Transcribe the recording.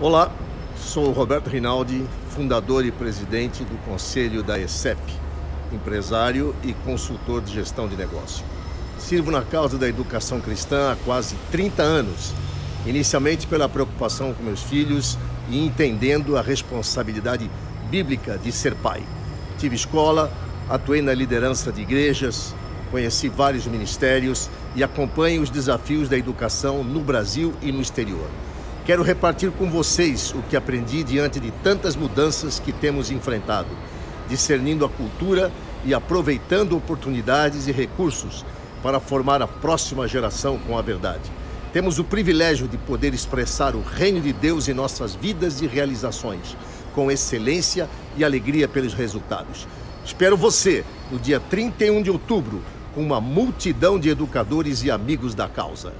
Olá, sou Roberto Rinaldi, fundador e presidente do Conselho da ESEP, empresário e consultor de gestão de negócio. Sirvo na causa da educação cristã há quase 30 anos, inicialmente pela preocupação com meus filhos e entendendo a responsabilidade bíblica de ser pai. Tive escola, atuei na liderança de igrejas, conheci vários ministérios e acompanho os desafios da educação no Brasil e no exterior. Quero repartir com vocês o que aprendi diante de tantas mudanças que temos enfrentado, discernindo a cultura e aproveitando oportunidades e recursos para formar a próxima geração com a verdade. Temos o privilégio de poder expressar o reino de Deus em nossas vidas e realizações, com excelência e alegria pelos resultados. Espero você no dia 31 de outubro com uma multidão de educadores e amigos da causa.